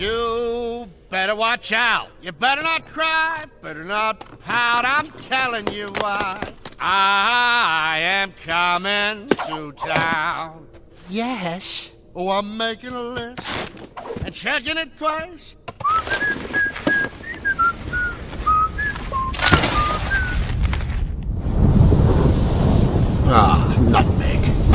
You better watch out. You better not cry, better not pout. I'm telling you why. I am coming to town. Yes. Oh, I'm making a list and checking it twice. Ah, nutmeg.